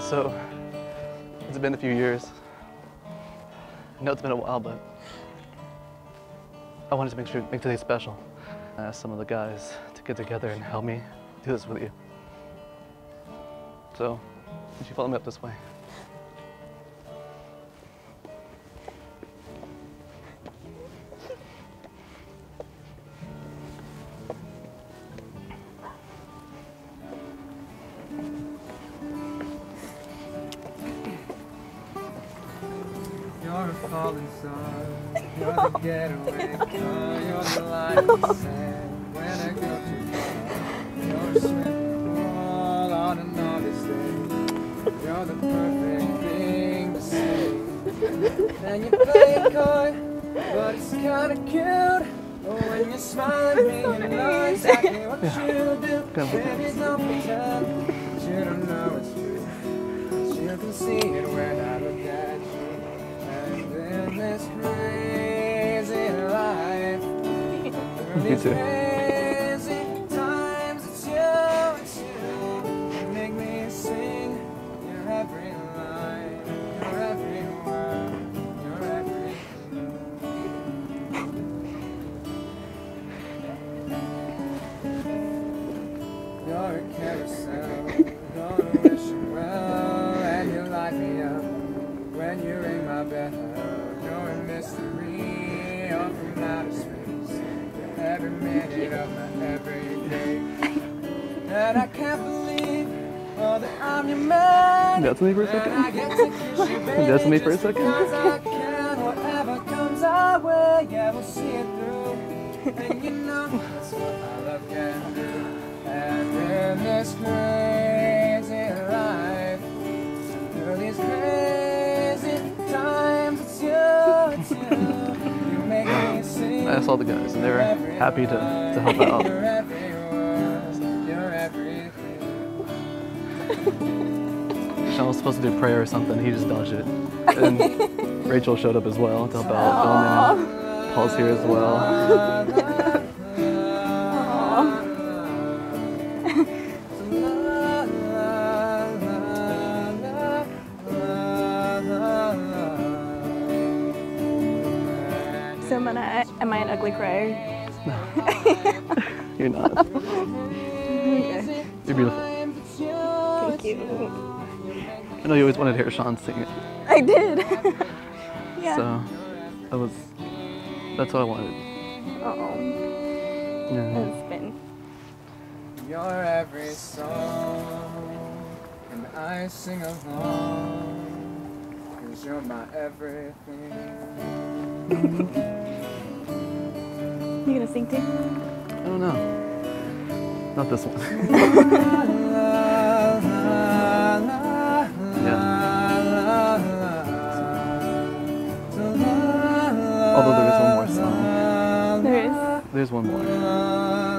So, it's been a few years. I know it's been a while, but I wanted to make sure make today special. I asked some of the guys to get together and help me do this with you. So, you follow me up this way. Falling star. You're the getaway car. You're the light in the sand when I go too far. You're a swimming pool on an August day. You're the perfect thing to say. And you play it coy, but it's kinda cute. Oh, when you smile at me, you know exactly what you do. Baby, don't pretend you don't know it's true. You can see it when I look at you. In this crazy life, Me too. Of my everyday. And I can't believe that I'm your man. That's me for a second. get to you, That's me for a second. Can. Whatever comes our way, yeah, we'll see it through. And you know that's what I love can do. And in this crazy life, through these crazy times, it's you, it's you. You make me sing. I saw the guys, and they were happy to, to help out. You're every word, you're. Sean was supposed to do prayer or something, he just dodged it. And Rachel showed up as well to help out. Paul's here as well. So am I, am I an ugly crier? You're not. Okay. You're beautiful. Thank you. I know you always wanted to hear Sean sing it. I did. yeah. So that was that's what I wanted. Oh, Yeah. it's been. Your every song, and I sing along, cause you're my everything. You gonna sing too? I don't know. Not this one. Although there is one more song. There is. There's one more.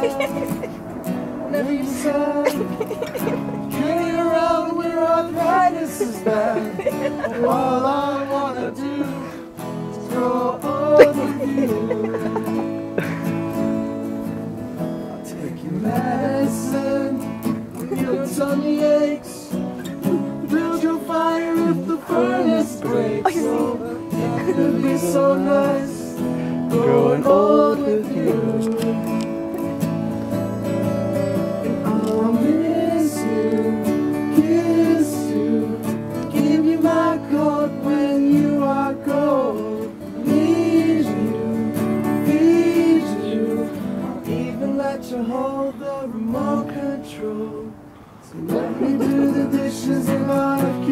Whenever you say Carry around your arthritis is bad. All I wanna do is grow old with you. I'll take your medicine when your tummy aches. Build your fire if the furnace breaks. Oh, it could be so nice growing old with you.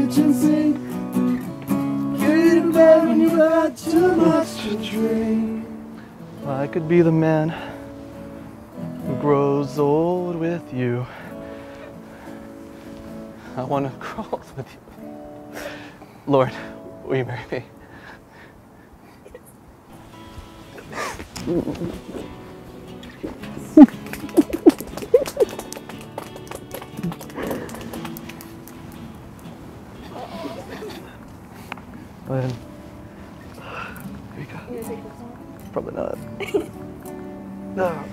Our kitchen sink. Get in bed when you've too much to drink. I could be the man who grows old with you. I want to old with you. Lord, will you marry me? Go ahead. Here you go. You take this one? Probably not. no.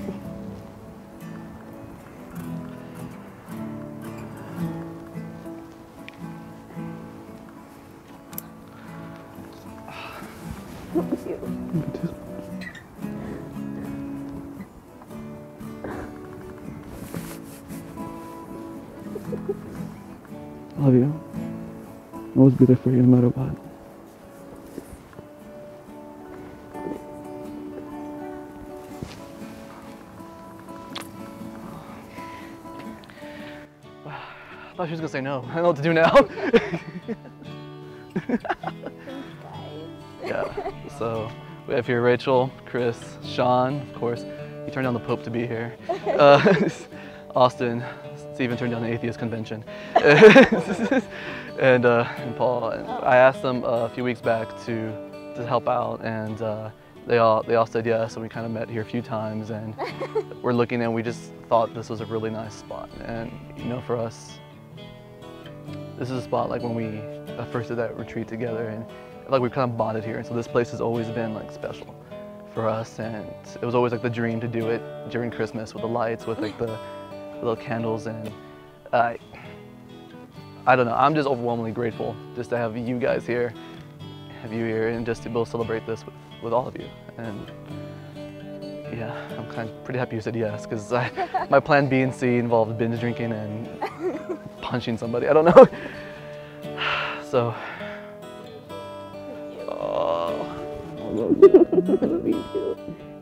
Love you. I'll always be there for you no matter what. Thought she was gonna say no. I don't know what to do now. yeah. So we have here Rachel, Chris, Sean, of course. He turned down the Pope to be here. Uh, Austin, Stephen turned down the atheist convention. and, uh, and Paul. And I asked them a few weeks back to, to help out, and uh, they all they all said yes. And we kind of met here a few times, and we're looking, and we just thought this was a really nice spot. And you know, for us, this is a spot like when we uh, first did that retreat together, and like we kind of bonded here. And so this place has always been like special for us, and it was always like the dream to do it during Christmas with the lights, with like the little candles, and I, I don't know. I'm just overwhelmingly grateful just to have you guys here, have you here, and just to be able to celebrate this with, with all of you. And yeah, I'm kind of pretty happy you said yes, because my plan B and C involved binge drinking and punching somebody. I don't know. So. Oh. Too.